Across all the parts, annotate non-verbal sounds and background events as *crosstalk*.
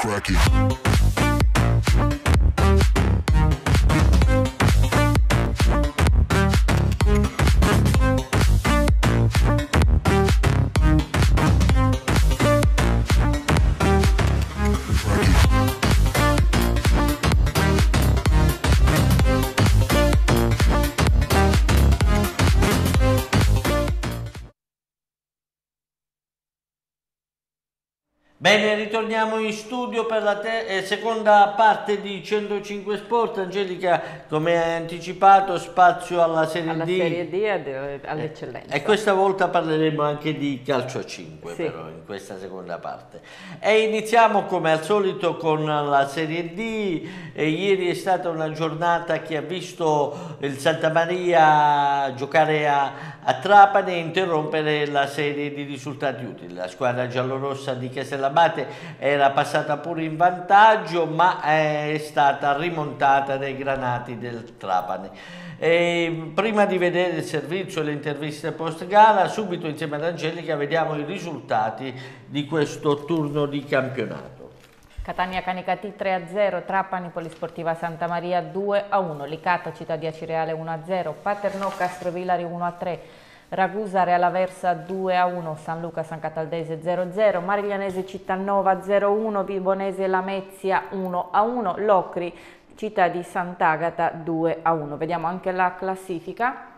Crack it. Bene, ritorniamo in studio per la eh, seconda parte di 105 Sport. Angelica, come hai anticipato, spazio alla Serie alla D. Serie D all'eccellenza. E questa volta parleremo anche di calcio a 5 Sì. però in questa seconda parte. E iniziamo come al solito con la Serie D. E ieri è stata una giornata che ha visto il Santa Maria giocare a, a Trapani e interrompere la serie di risultati utili. La squadra giallorossa di Castellabate era passata pure in vantaggio ma è stata rimontata dai granati del Trapani. E prima di vedere il servizio e le interviste post gara, subito insieme ad Angelica vediamo i risultati di questo turno di campionato. Catania Canicati 3-0, Trapani Polisportiva Santa Maria 2-1, Licata Città di Acireale 1-0, Paternò Castrovillari 1-3, Ragusa Real Aversa 2-1, San Luca San Cataldese 0-0, Mariglianese Cittanova 0-1, Vibonese Lamezia 1-1, Locri Città di Sant'Agata 2-1. Vediamo anche la classifica.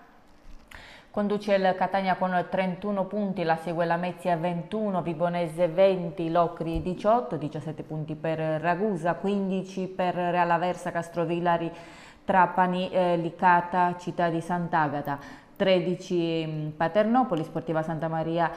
Conduce il Catania con 31 punti, la segue la Mezia 21, Vibonese 20, Locri 18, 17 punti per Ragusa, 15 per Real Aversa, Castrovillari, Trapani, eh, Licata, Città di Sant'Agata, 13 mh, Paternopoli, Sportiva Santa Maria,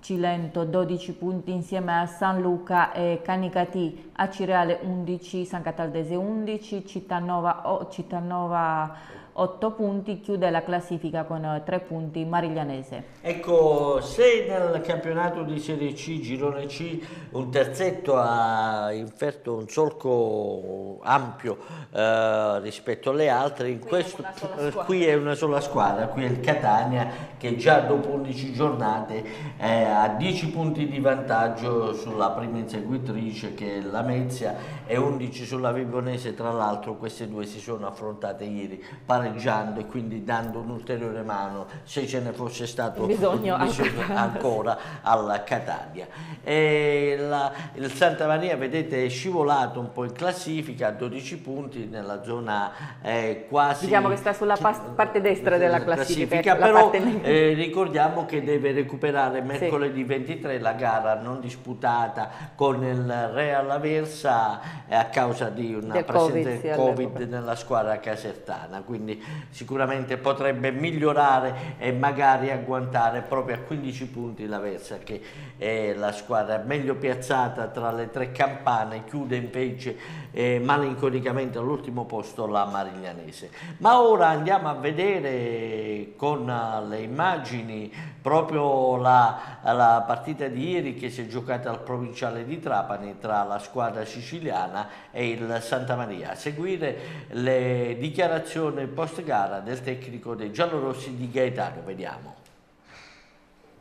Cilento 12 punti insieme a San Luca e Canicati, Acireale 11, San Cataldese 11, Cittanova, oh, Cittanova 8 punti, chiude la classifica con 3 punti Mariglianese. Ecco, se nel campionato di Serie C, Girone C, un terzetto ha inferto un solco ampio eh, rispetto alle altre, in Qui questo, è eh, qui è una sola squadra, qui è il Catania che già dopo 11 giornate eh, ha 10 punti di vantaggio sulla prima inseguitrice che è la Mezia e 11 sulla Vibonese, tra l'altro queste due si sono affrontate ieri pareggiando e quindi dando un'ulteriore mano se ce ne fosse stato Bisogno bisogno *laughs* ancora. alla Catania. E la- il Santa Maria, vedete, è scivolato un po' in classifica a 12 punti nella zona eh, quasi... Diciamo che sta sulla parte destra della classifica, la però eh, ricordiamo che deve recuperare mercoledì 23 la gara non disputata con il Real Aversa eh, a causa di una Del presenza Covid, sì, del Covid nella squadra casertana, quindi sicuramente potrebbe migliorare e magari agguantare proprio a 15 punti la Versa che è la squadra meglio piazzata tra le tre campane, chiude invece eh, malinconicamente all'ultimo posto la Mariglianese. Ma ora andiamo a vedere con le immagini proprio la, la partita di ieri che si è giocata al provinciale di Trapani tra la squadra siciliana e il Santa Maria. A seguire le dichiarazioni post gara del tecnico dei giallorossi di Gaetano, vediamo.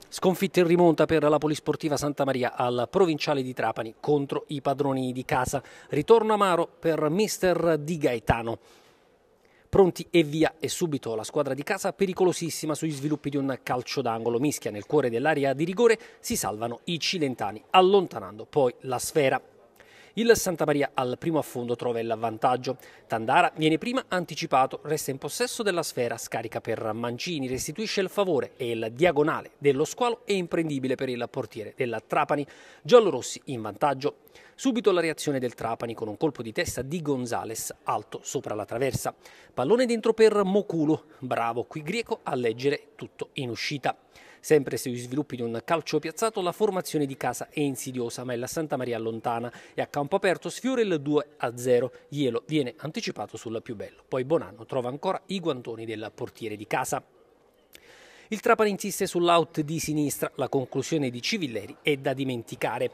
Sconfitta in rimonta per la Polisportiva Santa Maria al Provinciale di Trapani contro i padroni di casa. Ritorno amaro per mister Di Gaetano. Pronti e via e subito la squadra di casa pericolosissima sugli sviluppi di un calcio d'angolo. Mischia nel cuore dell'area di rigore, si salvano i cilentani allontanando poi la sfera. Il Santa Maria al primo affondo trova il vantaggio. Tandara viene prima anticipato, resta in possesso della sfera, scarica per Mancini, restituisce il favore e il diagonale dello squalo è imprendibile per il portiere della Trapani. Giallorossi in vantaggio. Subito la reazione del Trapani con un colpo di testa di Gonzales alto sopra la traversa. Pallone dentro per Moculo, bravo qui greco a leggere tutto in uscita. Sempre sugli sviluppi di un calcio piazzato, la formazione di casa è insidiosa, ma il Santa Maria allontana e a campo aperto sfiora il 2-0. Ielo viene anticipato sul più bello. Poi Bonanno trova ancora i guantoni del portiere di casa. Il Trapani insiste sull'out di sinistra, la conclusione di Civilleri è da dimenticare.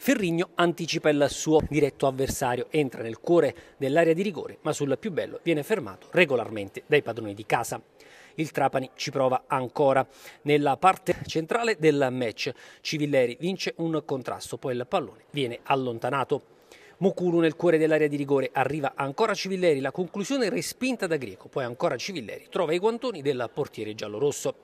Ferrigno anticipa il suo diretto avversario, entra nel cuore dell'area di rigore, ma sul più bello viene fermato regolarmente dai padroni di casa. Il Trapani ci prova ancora. Nella parte centrale del match Civilleri vince un contrasto, poi il pallone viene allontanato. Mukulu nel cuore dell'area di rigore arriva ancora Civilleri, la conclusione respinta da Greco, poi ancora Civilleri trova i guantoni del portiere giallorosso.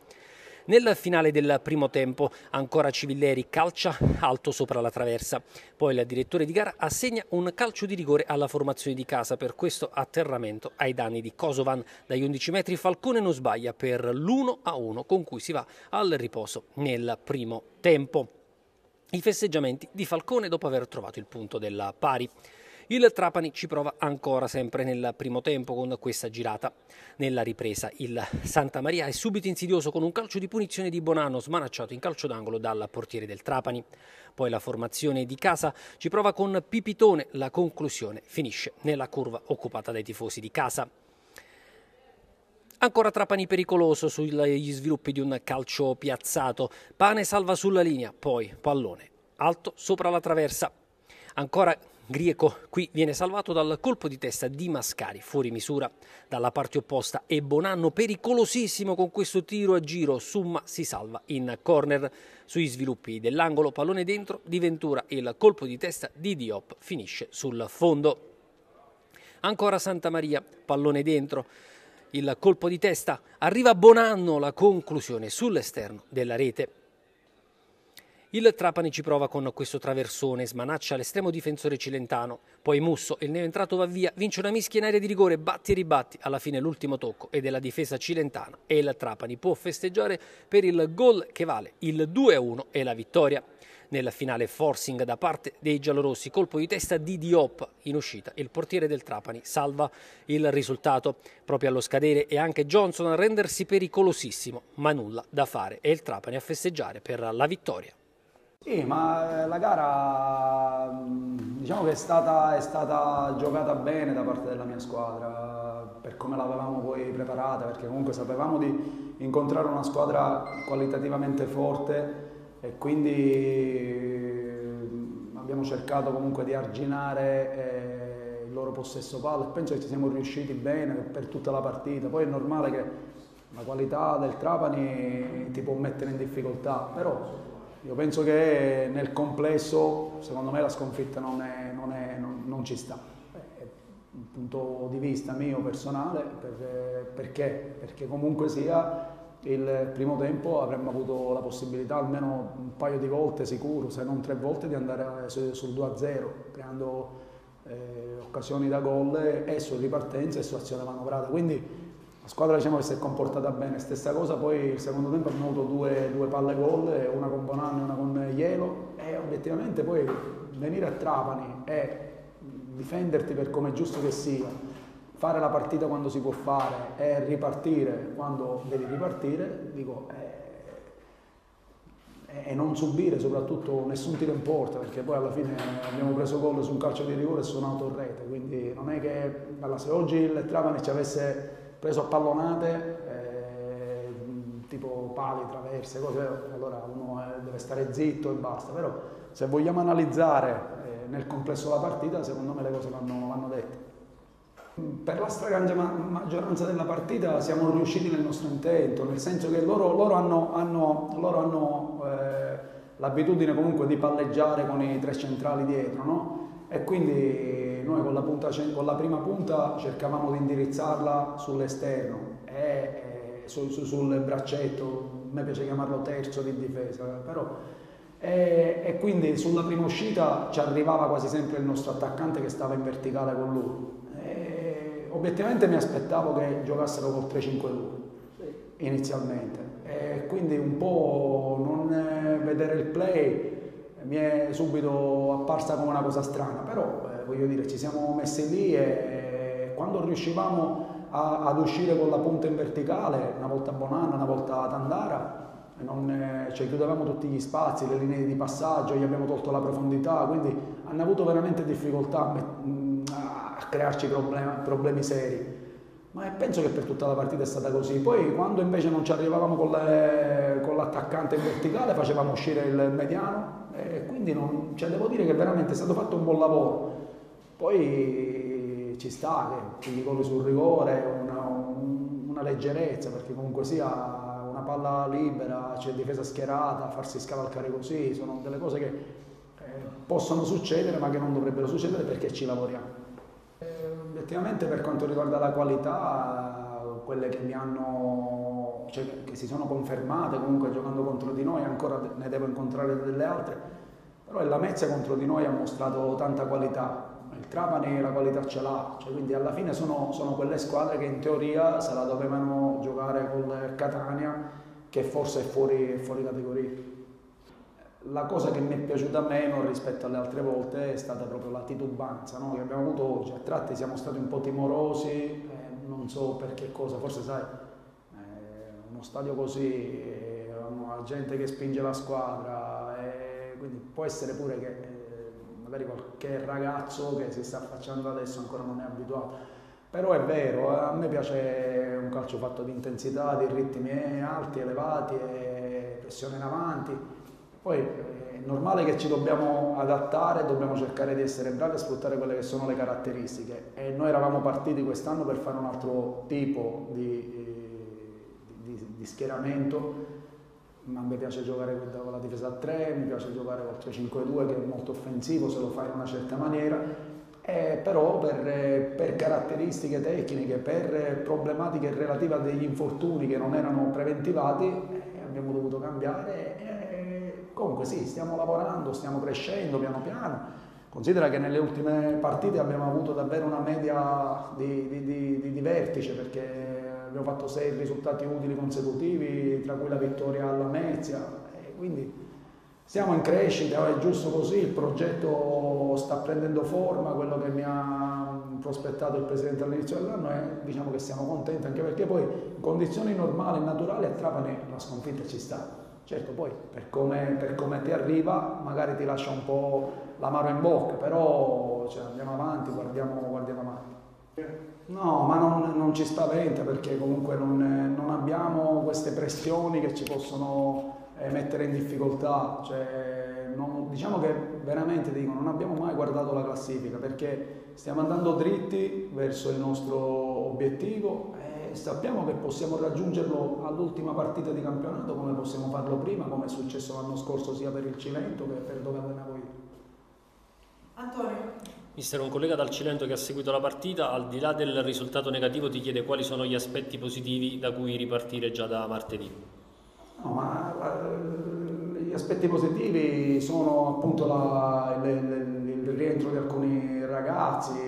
Nel finale del primo tempo ancora Civilleri calcia alto sopra la traversa, poi il direttore di gara assegna un calcio di rigore alla formazione di casa per questo atterramento ai danni di Kosovan. Dagli 11 metri Falcone non sbaglia per l'1-1 con cui si va al riposo nel primo tempo i festeggiamenti di Falcone dopo aver trovato il punto della pari. Il Trapani ci prova ancora sempre nel primo tempo con questa girata. Nella ripresa il Santa Maria è subito insidioso con un calcio di punizione di Bonanno smanacciato in calcio d'angolo dal portiere del Trapani. Poi la formazione di casa ci prova con Pipitone, la conclusione finisce nella curva occupata dai tifosi di casa. Ancora Trapani pericoloso sugli sviluppi di un calcio piazzato. Pane salva sulla linea, poi pallone alto sopra la traversa. Ancora Grieco qui viene salvato dal colpo di testa di Mascari, fuori misura. Dalla parte opposta e Bonanno pericolosissimo con questo tiro a giro, Summa si salva in corner. Sui sviluppi dell'angolo, pallone dentro di Ventura, il colpo di testa di Diop finisce sul fondo. Ancora Santa Maria, pallone dentro, il colpo di testa, arriva Bonanno, la conclusione sull'esterno della rete. Il Trapani ci prova con questo traversone, smanaccia l'estremo difensore cilentano, poi Musso, il neoentrato va via, vince una mischia in area di rigore, batti e ribatti, alla fine l'ultimo tocco è della difesa cilentana e il Trapani può festeggiare per il gol che vale il 2-1 e la vittoria. Nella finale forcing da parte dei giallorossi, colpo di testa di Diop in uscita. Il portiere del Trapani salva il risultato proprio allo scadere e anche Johnson a rendersi pericolosissimo, ma nulla da fare e il Trapani a festeggiare per la vittoria. Sì, ma la gara diciamo che è stata, è stata, giocata bene da parte della mia squadra per come l'avevamo poi preparata, perché comunque sapevamo di incontrare una squadra qualitativamente forte e quindi abbiamo cercato comunque di arginare eh, il loro possesso palla e penso che ci siamo riusciti bene per tutta la partita. Poi è normale che la qualità del Trapani ti può mettere in difficoltà, però io penso che nel complesso, secondo me, la sconfitta non, è, non, è, non, non ci sta. È un punto di vista mio personale, per, perché? Perché comunque sia il primo tempo avremmo avuto la possibilità almeno un paio di volte sicuro, se non tre volte, di andare sul 2-0, creando eh, occasioni da gol e su ripartenza e su azione manovrata. Quindi la squadra diciamo, che si è comportata bene, stessa cosa, poi il secondo tempo abbiamo avuto due, due palle gol, una con Bonanno e una con Ielo e obiettivamente poi venire a Trapani e difenderti per come è giusto che sia, fare la partita quando si può fare e ripartire quando devi ripartire, dico, eh, e non subire soprattutto nessun tiro in porta perché poi alla fine abbiamo preso gol su un calcio di rigore e suonato in rete quindi non è che allora, se oggi il Trapani ci avesse preso a pallonate eh, tipo pali, traverse, cose, allora uno eh, deve stare zitto e basta però se vogliamo analizzare eh, nel complesso la partita secondo me le cose vanno, vanno dette per la stragrande maggioranza della partita siamo riusciti nel nostro intento, nel senso che loro, loro hanno, hanno, loro hanno eh, l'abitudine comunque di palleggiare con i tre centrali dietro, no? E quindi noi con la, punta, con la, prima punta cercavamo di indirizzarla sull'esterno. E, e su, su, sul braccetto, a me piace chiamarlo terzo di difesa, però e, e, quindi sulla prima uscita ci arrivava quasi sempre il nostro attaccante che stava in verticale con lui. Obiettivamente mi aspettavo che giocassero col 3-5-2 inizialmente. E quindi un po' non vedere il play mi è subito apparsa come una cosa strana, però eh, voglio dire ci siamo messi lì e quando riuscivamo a, ad uscire con la punta in verticale, una volta Bonanna, una volta Tandara, non, eh, cioè, chiudevamo tutti gli spazi, le linee di passaggio, gli abbiamo tolto la profondità, quindi hanno avuto veramente difficoltà a, a crearci problemi, problemi seri. Ma penso che per tutta la partita è stata così. Poi quando invece non ci arrivavamo con l'attaccante in verticale facevamo uscire il mediano e quindi non, cioè devo dire che veramente è stato fatto un buon lavoro. Poi ci sta che ti gol sul rigore, una, una leggerezza, perché comunque sia una palla libera, c'è difesa schierata, farsi scavalcare così, sono delle cose che eh, possono succedere ma che non dovrebbero succedere perché ci lavoriamo. Eh, obiettivamente per quanto riguarda la qualità, quelle che mi hanno, cioè, che si sono confermate comunque giocando contro di noi, ancora ne devo incontrare delle altre, però la Lamezia contro di noi ha mostrato tanta qualità, il Trapani la qualità ce l'ha, cioè, quindi alla fine sono, sono, quelle squadre che in teoria se la dovevano giocare con Catania che forse è fuori, fuori categoria. La cosa che mi è piaciuta meno rispetto alle altre volte è stata proprio la titubanza no? che abbiamo avuto oggi. A tratti siamo stati un po' timorosi, eh, non so per che cosa, forse sai, stadio così, eh, la gente che spinge la squadra, eh, quindi può essere pure che eh, magari qualche ragazzo che si sta affacciando adesso ancora non è abituato. Però è vero, eh, a me piace un calcio fatto di intensità, di ritmi alti, elevati, e pressione in avanti. Poi è normale che ci dobbiamo adattare, dobbiamo cercare di essere bravi a sfruttare quelle che sono le caratteristiche. E noi eravamo partiti quest'anno per fare un altro tipo di, di, schieramento ma me piace giocare con la difesa a 3, mi piace giocare col 3-5-2 che è molto offensivo se lo fai in una certa maniera, eh, però per, per, caratteristiche tecniche, per problematiche relative a degli infortuni che non erano preventivati, eh, abbiamo dovuto cambiare. Eh, comunque sì, stiamo lavorando, stiamo crescendo piano piano. Considera che nelle ultime partite abbiamo avuto davvero una media di, di, di, di vertice perché abbiamo fatto sei risultati utili consecutivi, tra cui la vittoria alla Mezia, quindi siamo in crescita, è giusto così, il progetto sta prendendo forma, quello che mi ha prospettato il Presidente all'inizio dell'anno e diciamo che siamo contenti, anche perché poi in condizioni normali e naturali a Trapani la sconfitta ci sta. Certo, poi per come, per come ti arriva magari ti lascia un po' l'amaro in bocca, però cioè, andiamo avanti, guardiamo, guardiamo avanti. No, ma non, non, ci spaventa perché comunque non, non, abbiamo queste pressioni che ci possono eh, mettere in difficoltà. Cioè, non, diciamo che veramente dico, non abbiamo mai guardato la classifica perché stiamo andando dritti verso il nostro obiettivo e sappiamo che possiamo raggiungerlo all'ultima partita di campionato come possiamo farlo prima, come è successo l'anno scorso sia per il Cilento che per dove allenavo io. Antonio. Mister, un collega dal Cilento che ha seguito la partita, al di là del risultato negativo, ti chiede quali sono gli aspetti positivi da cui ripartire già da martedì. No, ma gli aspetti positivi sono appunto la, il, il, rientro di alcuni ragazzi,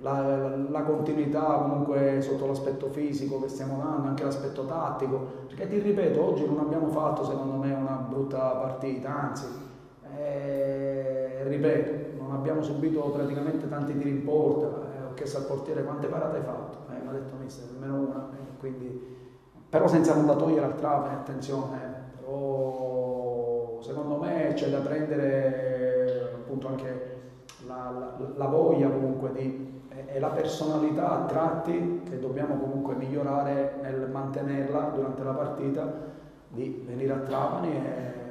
la, la, la, continuità comunque sotto l'aspetto fisico che stiamo dando, anche l'aspetto tattico, perché ti ripeto, oggi non abbiamo fatto secondo me una brutta partita, anzi, eh, ripeto, non abbiamo subito praticamente tanti tiri in porta, eh, ho chiesto al portiere quante parate hai fatto, eh, mi ha detto mister, almeno una, eh, quindi, però senza nulla togliere al trave, attenzione, eh, però secondo me c'è da prendere appunto anche la, la, la voglia comunque di, e la personalità a tratti che dobbiamo comunque migliorare nel mantenerla durante la partita, di venire a Trapani e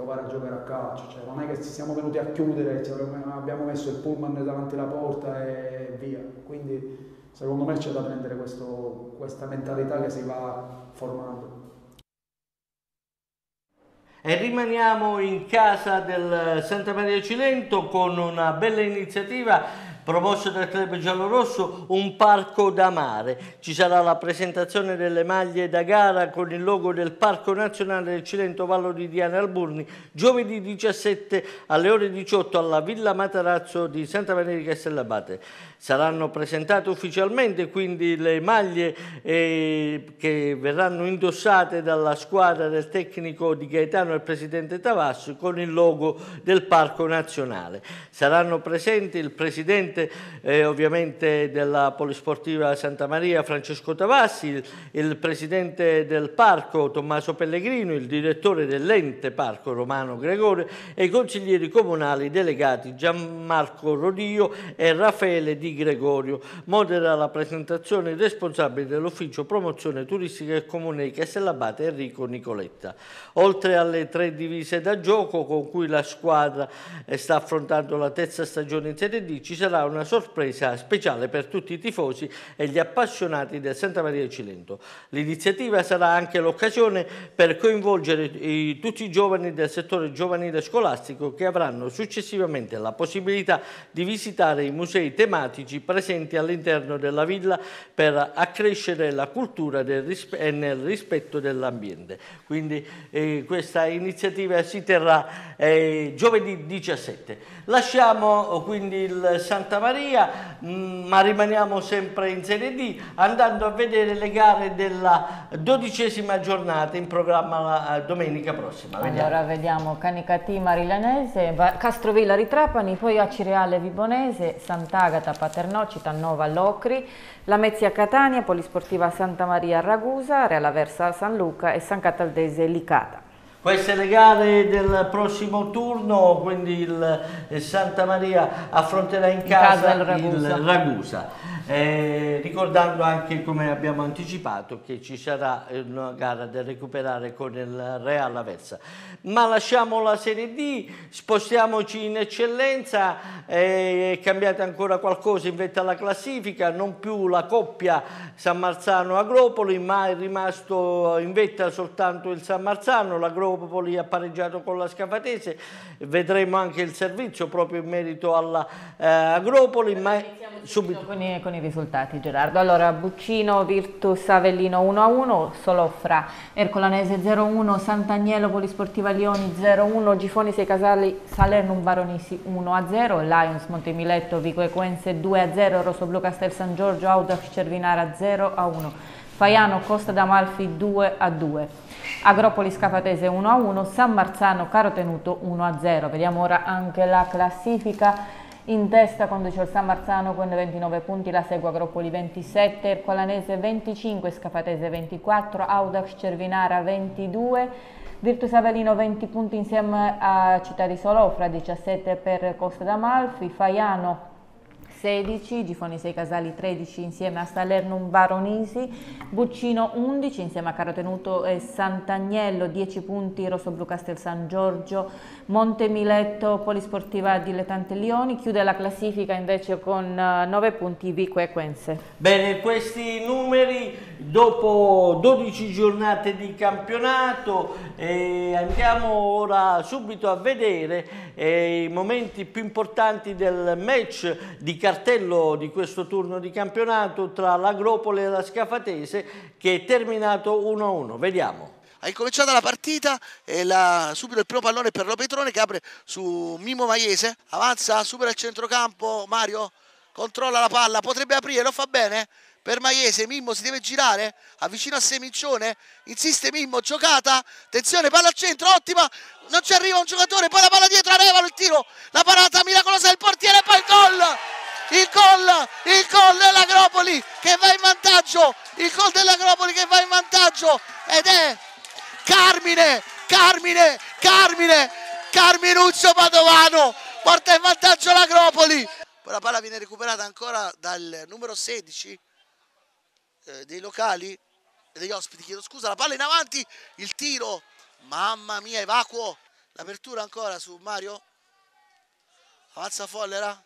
provare a giocare a calcio, cioè, non è che ci siamo venuti a chiudere, cioè, abbiamo messo il pullman davanti alla porta e via, quindi secondo me c'è da prendere questo, questa mentalità che si va formando. E rimaniamo in casa del Santa Maria Cilento con una bella iniziativa promosso dal club giallorosso un parco da mare. Ci sarà la presentazione delle maglie da gara con il logo del Parco Nazionale del Cilento Vallo di Diana Alburni giovedì 17 alle ore 18 alla Villa Matarazzo di Santa Maria di Castellabate. Saranno presentate ufficialmente quindi le maglie eh, che verranno indossate dalla squadra del tecnico di Gaetano e il presidente Tavassi con il logo del Parco Nazionale. Saranno presenti il presidente eh, ovviamente della Polisportiva Santa Maria Francesco Tavassi, il, il presidente del parco Tommaso Pellegrino, il direttore dell'ente parco Romano Gregorio e i consiglieri comunali delegati Gianmarco Rodio e Raffaele Di Gregorio. Modera la presentazione il responsabile dell'ufficio promozione turistica del comune di Castellabate Enrico Nicoletta. Oltre alle tre divise da gioco con cui la squadra sta affrontando la terza stagione in Serie D, ci sarà una sorpresa speciale per tutti i tifosi e gli appassionati del Santa Maria Cilento. L'iniziativa sarà anche l'occasione per coinvolgere i, tutti i giovani del settore giovanile scolastico che avranno successivamente la possibilità di visitare i musei tematici presenti all'interno della villa per accrescere la cultura e nel rispetto dell'ambiente. Quindi eh, questa iniziativa si terrà eh, giovedì 17. Lasciamo quindi il Santa Maria, mh, mm, ma rimaniamo sempre in Serie D andando a vedere le gare della dodicesima giornata in programma eh, domenica prossima. Vediamo. Allora vediamo Canicati Marilanese, Castrovilla Trapani, poi Acireale Vibonese, Sant'Agata Paternò, Cittannova Locri, Lamezia Catania, Polisportiva Santa Maria Ragusa, Reala Versa San Luca e San Cataldese Licata. Queste le gare del prossimo turno, quindi il Santa Maria affronterà in casa, in casa il Ragusa. Il Ragusa. Eh, ricordando anche come abbiamo anticipato che ci sarà una gara da recuperare con il Real Aversa. Ma lasciamo la Serie D spostiamoci in eccellenza. Eh, è cambiata ancora qualcosa in vetta alla classifica? Non più la coppia San Marzano-Agropoli ma è rimasto in vetta soltanto il San Marzano. l'Agropoli ha pareggiato con la Scafatese. Vedremo anche il servizio proprio in merito all'Agropoli eh, ma subito. con i, con i risultati Gerardo. Allora Buccino, Virtus Avellino 1-1, Solofra, Ercolanese 0-1, Sant'Agnello Polisportiva Lioni 0-1, Gifoni Sei Casali Salernum Baronisi 1-0, Lions Montemiletto Vico Equense 2-0, Rossoblu Castel San Giorgio Audax Cervinara 0-1, Faiano Costa d'Amalfi 2-2. Agropoli Scafatese 1-1, San Marzano Carotenuto 1-0. Vediamo ora anche la classifica. In testa conduce il San Marzano con 29 punti, la segue Agropoli 27, Ercolanese 25, Scafatese 24, Audax Cervinara 22, Virtus Avellino 20 punti insieme a Città di Solofra, 17 per Costa d'Amalfi, Faiano 16, Gifoni 6 Casali 13 insieme a Salernum Baronisi, Buccino 11 insieme a Carotenuto e Sant'Agnello 10 punti, Rosso Blu Castel San Giorgio, Montemiletto Polisportiva Dilettante Lioni, chiude la classifica invece con 9 eh, punti Vico e. Bene, questi numeri dopo 12 giornate di campionato eh, andiamo ora subito a vedere eh, i momenti più importanti del match di campionato cartello di questo turno di campionato tra l'Agropole e la Scafatese che è terminato 1-1. Vediamo. Ha incominciato la partita e la, subito il primo pallone per Lo Petrone che apre su Mimo Maiese, avanza, supera il centrocampo, Mario controlla la palla, potrebbe aprire, lo fa bene, per Maiese, Mimmo si deve girare, avvicina a Semiccione, insiste Mimmo, giocata, attenzione, palla al centro, ottima, non ci arriva un giocatore, poi la palla dietro, Arevalo, il tiro, la parata miracolosa del portiere, e poi il gol! Il gol, il gol dell'Agropoli che va in vantaggio, il gol dell'Agropoli che va in vantaggio ed è Carmine, Carmine, Carmine, Carminuccio Padovano porta in vantaggio l'Agropoli. Poi la palla viene recuperata ancora dal numero 16 eh, dei locali, degli ospiti, chiedo scusa, la palla in avanti, il tiro, mamma mia, evacuo, l'apertura ancora su Mario, avanza Follera,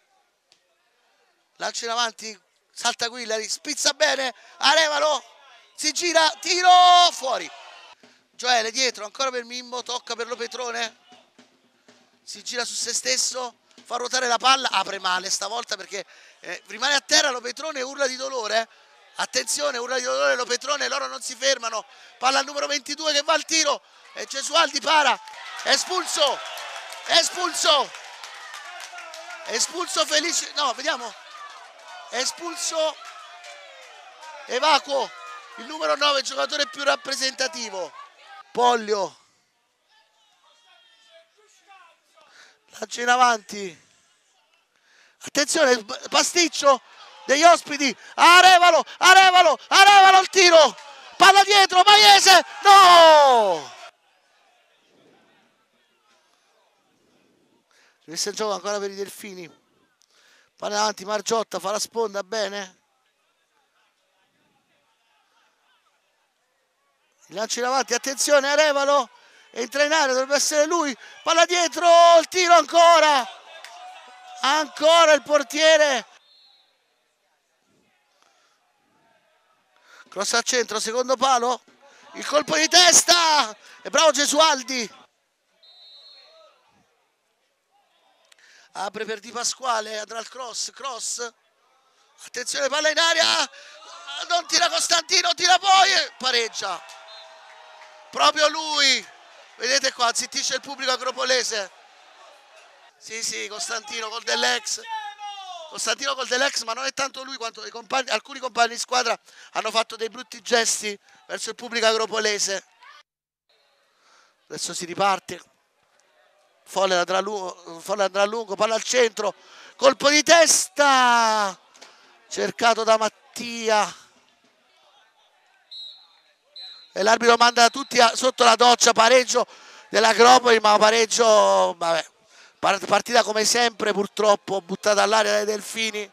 lancia in avanti, salta Guillari, spizza bene, Arevalo, si gira, tiro, fuori. Gioele dietro, ancora per Mimmo, tocca per Lo Petrone, si gira su se stesso, fa ruotare la palla, apre male stavolta perché eh, rimane a terra Lo Petrone urla di dolore, attenzione, urla di dolore Lo Petrone, loro non si fermano, palla al numero 22 che va al tiro, e Gesualdi para, espulso, espulso, espulso Felice, no vediamo, espulso Evacuo, il numero 9, giocatore più rappresentativo. Pollio. Lancia in avanti. Attenzione, pasticcio degli ospiti. Arevalo, Arevalo, Arevalo il tiro. Palla dietro, Maiese. No! Rimessa in gioco ancora per i Delfini. Palla avanti, Margiotta fa la sponda bene. Lancio in avanti, attenzione, Arevalo. Entra in area, dovrebbe essere lui. Palla dietro, il tiro ancora. ancora il portiere cross al centro secondo palo il colpo di testa e bravo Gesualdi apre per Di Pasquale andrà al cross cross. Attenzione palla in aria. Non tira Costantino tira poi. Pareggia. Proprio lui. Vedete qua zittisce il pubblico agropolese. Sì sì Costantino col dell'ex Costantino col dell'ex ma non è tanto lui quanto compagni, alcuni compagni di squadra hanno fatto dei brutti gesti verso il pubblico agropolese. Adesso si riparte Folle andrà, lungo, Folle andrà lungo palla al centro colpo di testa cercato da Mattia. E l'arbitro manda tutti a, sotto la doccia pareggio dell'Acropoli ma pareggio vabbè, partita come sempre purtroppo buttata all'aria dai Delfini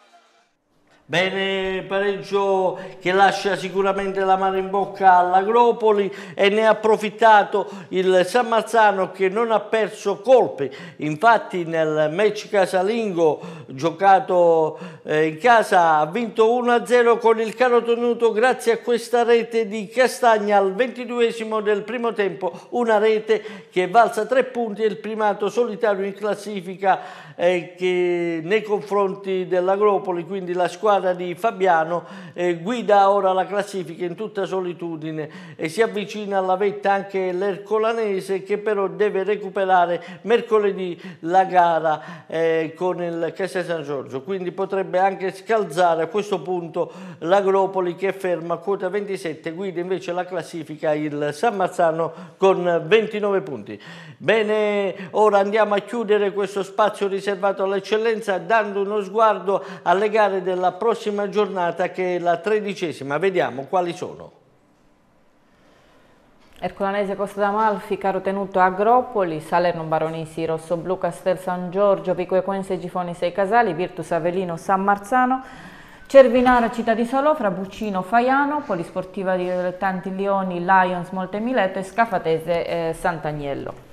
Bene, pareggio che lascia sicuramente la mano in bocca all'Agropoli e ne ha approfittato il San Marzano che non ha perso colpi. Infatti nel match casalingo giocato eh, in casa ha vinto 1-0 con il caro tenuto grazie a questa rete di Castagna al 22esimo del primo tempo, una rete che valsa tre punti e il primato solitario in classifica eh, che nei confronti dell'Agropoli, quindi la squadra di Fabiano eh, guida ora la classifica in tutta solitudine e si avvicina alla vetta anche l'Ercolanese che però deve recuperare mercoledì la gara eh, con il Castel San Giorgio, quindi potrebbe anche scalzare a questo punto l'Agropoli che ferma a quota 27, guida invece la classifica il San Marzano con 29 punti. Bene, ora andiamo a chiudere questo spazio riservato all'eccellenza dando uno sguardo alle gare della prossima giornata che è la tredicesima. Vediamo quali sono. Ercolanese Costa d'Amalfi, Caro Tenuto Agropoli, Salerno Baronisi, Rosso Blu Castel San Giorgio, Pico Equense Gifoni Sei Casali, Virtus Avellino San Marzano, Cervinara Città di Salofra, Buccino Faiano, Polisportiva di Dilettanti Lioni, Lions Moltemileto e Scafatese eh, Sant'Agnello.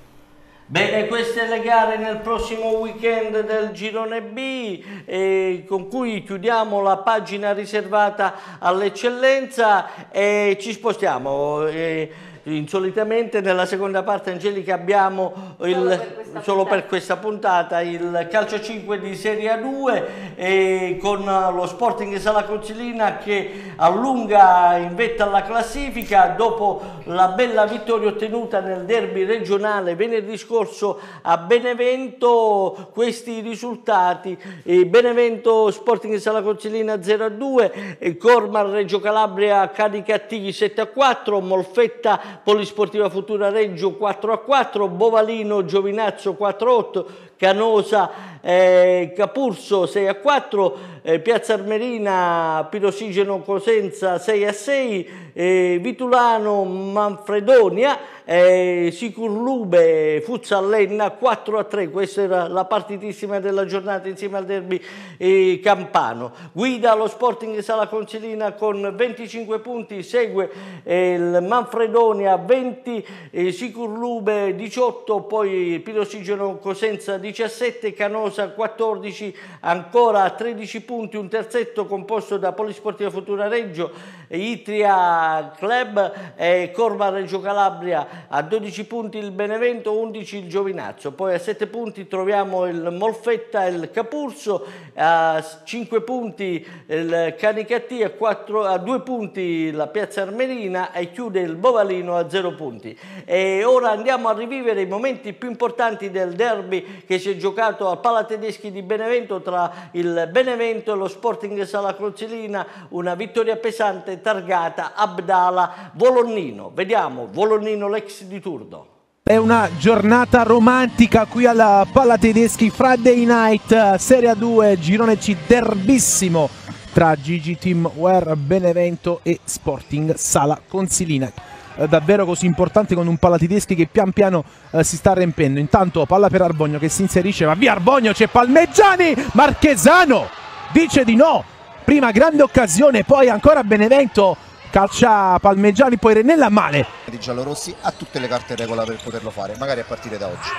Bene, queste le gare nel prossimo weekend del Girone B eh, con cui chiudiamo la pagina riservata all'eccellenza e ci spostiamo. Eh, Insolitamente nella seconda parte Angelica abbiamo il, solo, per solo per questa puntata il calcio 5 di Serie A2 e con lo Sporting Sala Consilina che allunga in vetta alla classifica dopo la bella vittoria ottenuta nel derby regionale venerdì scorso a Benevento. Questi risultati. Benevento Sporting Sala Consilina 0-2 Cormar Reggio Calabria Canicattigli 7-4 Molfetta Polisportiva Futura Reggio 4 a 4, Bovalino Giovinazzo 4 a 8, Canosa eh, Capurso 6 a 4, eh, Piazza Armerina Pirosigeno Cosenza 6 a 6, eh, Vitulano Manfredonia, eh, Sicurlube Fuzzallenna 4 a 3, questa era la partitissima della giornata insieme al derby eh, campano. Guida lo Sporting Sala Consilina con 25 punti, segue eh, il Manfredonia 20, eh, Sicurlube 18, poi Pirosigeno Cosenza 17, Canosa 14, ancora 13 punti, un terzetto composto da Polisportiva Futura Reggio, Itria Club e Corva Reggio Calabria. A 12 punti il Benevento, 11 il Giovinazzo, poi a 7 punti troviamo il Molfetta e il Capurso, a 5 punti il Canicattì, a, 4, a 2 punti la Piazza Armerina e chiude il Bovalino a 0 punti. E ora andiamo a rivivere i momenti più importanti del derby che si è giocato al Pala Tedeschi di Benevento tra il Benevento e lo Sporting Sala Crocellina, una vittoria pesante targata Abdala Volonnino. Vediamo Volonnino l'ex di turno. È una giornata romantica qui alla Palla Tedeschi Friday Night Serie 2 Girone C derbissimo tra Gigi Team Wear Benevento e Sporting Sala Consilina eh, davvero così importante con un palla tedeschi che pian piano eh, si sta riempendo intanto palla per Arbogno che si inserisce va via Arbogno c'è Palmeggiani Marchesano dice di no prima grande occasione poi ancora Benevento calcia Palmeggiani, poi Renella male. Di giallorossi ha tutte le carte in regola per poterlo fare, magari a partire da oggi.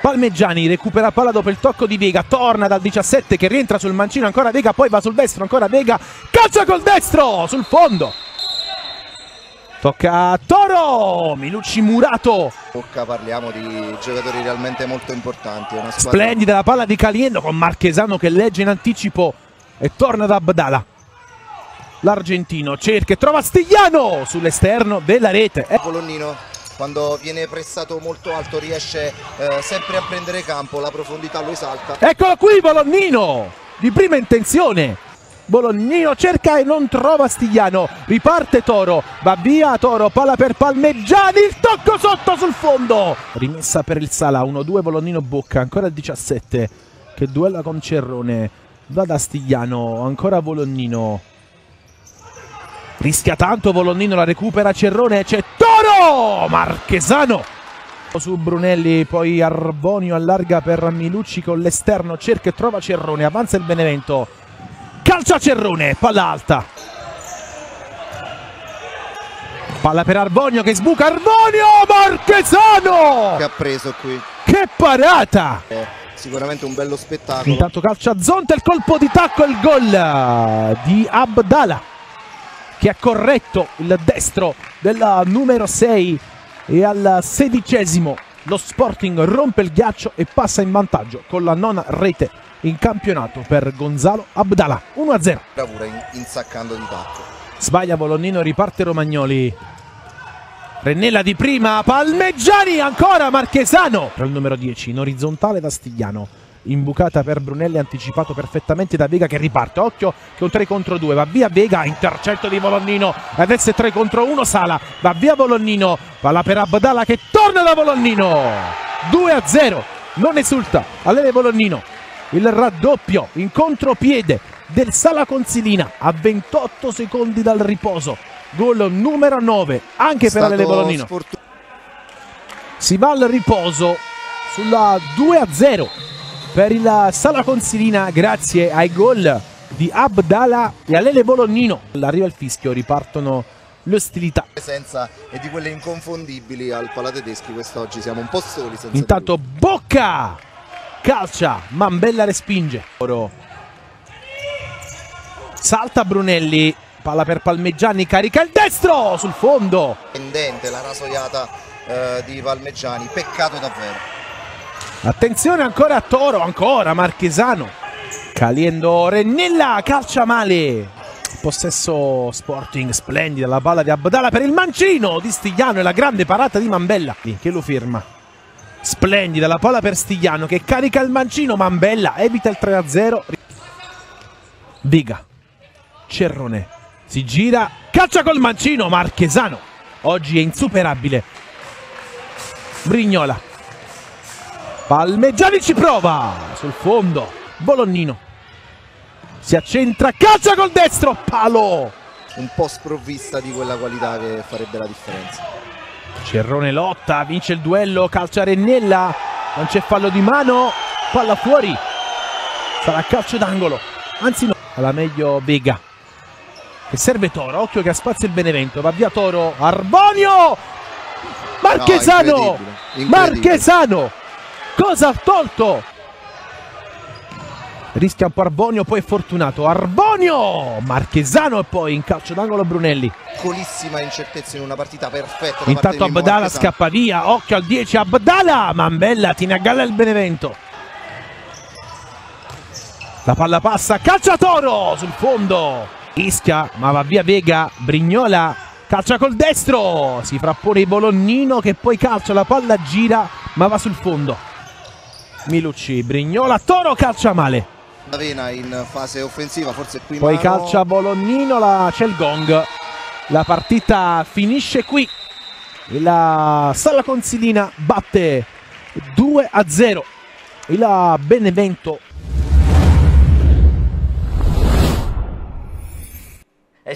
Palmeggiani recupera palla dopo il tocco di Vega, torna dal 17 che rientra sul mancino, ancora Vega, poi va sul destro, ancora Vega, calcia col destro, sul fondo. Tocca a Toro, Minucci murato, Bocca parliamo di giocatori realmente molto importanti. squadra splendida la palla di Caliendo con Marchesano che legge in anticipo e torna da Abdala. L'argentino cerca e trova Stigliano sull'esterno della rete. Eh, Colonnino quando viene pressato molto alto riesce eh, sempre a prendere campo, la profondità lo esalta. Eccolo qui Bolognino di prima intenzione. Bolognino cerca e non trova Stigliano. Riparte Toro. Va via Toro. Palla per Palmeggiani. Il tocco sotto sul fondo. Rimessa per il Sala. 1-2 Bolognino Bocca. Ancora il 17 che duella con Cerrone. Va da Stigliano. Ancora Bolognino. Rischia tanto Bolognino. La recupera Cerrone. C'è Toro. Marchesano su Brunelli, poi Arbonio allarga per Milucci con l'esterno, cerca e trova Cerrone, avanza il Benevento, calcia Cerrone, palla alta. Palla per Arbonio che sbuca, Arbonio Marchesano! Che ha preso qui. Che parata! È sicuramente un bello spettacolo. Intanto calcia Zonta, il colpo di tacco il gol di Abdala che ha corretto il destro del numero 6 e al sedicesimo lo Sporting rompe il ghiaccio e passa in vantaggio con la nona rete in campionato per Gonzalo Abdala 1-0 Bravura in- insaccando di tacco. sbaglia Bolognino riparte Romagnoli Rennella di prima Palmeggiani ancora Marchesano. Tra il numero 10 in orizzontale da Stigliano imbucata per Brunelli anticipato perfettamente da Vega che riparte. Occhio che un 3 contro 2 va via Vega intercetto di Bolognino adesso è 3 contro 1 Sala va via Bolognino palla per Abdala che torna da Bolognino 2 a 0 non esulta Alele Bolognino il raddoppio in contropiede del Sala Consilina a 28 secondi dal riposo gol numero 9 anche per Alele Bolognino sfortunato. si va al riposo sulla 2 a 0 per il Sala Consilina grazie ai gol di Abdala e Alele Bolognino arriva il fischio ripartono le ostilità presenza e di quelle inconfondibili al Palatedeschi quest'oggi siamo un po' soli senza intanto Bocca calcia Mambella respinge. Oro. salta Brunelli palla per Palmeggiani carica il destro sul fondo pendente la rasoiata eh, di Palmeggiani peccato davvero Attenzione ancora a Toro, ancora Marchesano. Caliendo Rennella, calcia male. Possesso Sporting, splendida la palla di Abdala per il mancino di Stigliano e la grande parata di Mambella che lo firma. Splendida la palla per Stigliano che carica il mancino, Mambella evita il 3-0. Viga, Cerrone, si gira, calcia col mancino, Marchesano. Oggi è insuperabile. Brignola, Palmeggiani ci prova sul fondo. Bolognino si accentra, calcia col destro, palo. un po' sprovvista di quella qualità che farebbe la differenza Cerrone lotta, vince il duello, calcia Rennella, non c'è fallo di mano, palla fuori. Sarà calcio d'angolo. Anzi no, alla meglio Vega. Che serve Toro, occhio che ha spazio il Benevento, va via Toro, Arbonio! Marchesano! No, incredibile, incredibile. Marchesano! Cosa ha tolto? Rischia un po' Arbonio, poi è fortunato. Arbonio! Marchesano e poi in calcio d'angolo Brunelli. piccolissima incertezza in una partita perfetta da Intanto Abdala scappa via, occhio al 10 Abdala, Mambella tiene a galla il Benevento. La palla passa, calcia Toro sul fondo. Ischia, ma va via Vega, Brignola, calcia col destro, si frappone Bolognino che poi calcia, la palla gira ma va sul fondo. Milucci, Brignola, Toro calcia male. Avena in fase offensiva forse qui Poi calcia Bolognino, la- c'è il gong. La partita finisce qui. E La Sala Consilina batte 2 a 0. Il Benevento È,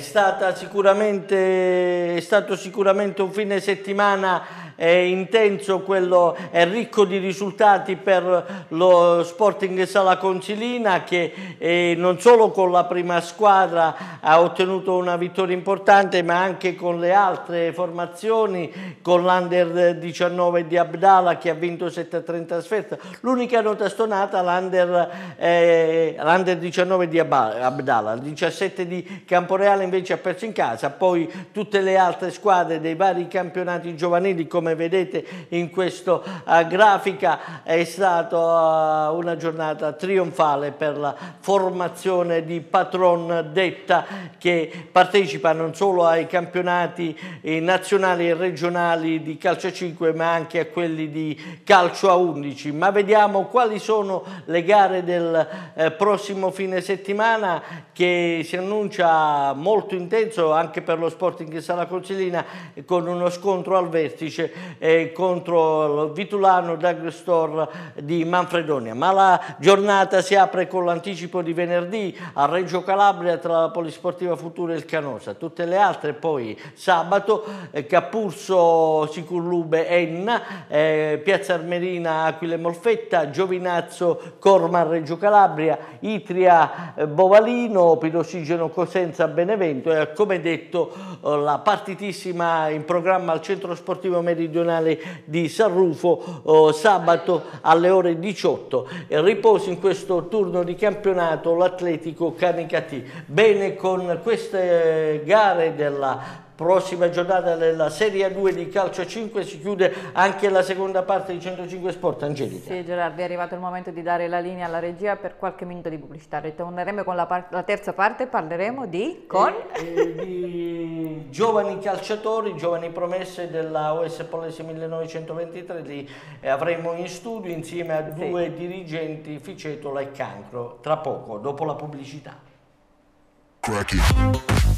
sicuramente, è stato sicuramente un fine settimana è intenso, quello è ricco di risultati per lo Sporting Sala Consilina che eh, non solo con la prima squadra ha ottenuto una vittoria importante ma anche con le altre formazioni, con l'Under 19 di Abdala che ha vinto 7-30 trasferta. L'unica nota stonata l'Under eh, 19 di Abdala, il 17 di Camporeale invece ha perso in casa, poi tutte le altre squadre dei vari campionati giovanili come vedete in questa grafica è stata uh, una giornata trionfale per la formazione di Patron Detta che partecipa non solo ai campionati eh, nazionali e regionali di calcio 5 ma anche a quelli di calcio a 11 ma vediamo quali sono le gare del eh, prossimo fine settimana che si annuncia molto intenso anche per lo Sporting Sala Consilina con uno scontro al vertice eh, contro il Vitulano Store di Manfredonia. Ma la giornata si apre con l'anticipo di venerdì a Reggio Calabria tra la Polisportiva Futura e il Canosa. Tutte le altre poi sabato eh, Capurso, Sicurlube, Enna, eh, Piazza Armerina, Aquile Molfetta, Giovinazzo, Corma, Reggio Calabria, Itria, eh, Bovalino, Pirossigeno, Cosenza, Benevento e come detto eh, la partitissima in programma al Centro Sportivo Meridionale di San Rufo eh, sabato alle ore 18. Riposo in questo turno di campionato l'Atletico Canicati. Bene con queste gare della prossima giornata della Serie 2 di calcio 5 si chiude anche la seconda parte di 105 Sport. Angelica. Sì Gerardi, è arrivato il momento di dare la linea alla regia per qualche minuto di pubblicità. Ritorneremo con la, la terza parte, parleremo di... Con? E, e di giovani calciatori, giovani promesse della OS Polese 1923, li avremo in studio insieme a due sì. dirigenti, Ficetola e Cancro, tra poco, dopo la pubblicità. Cracky.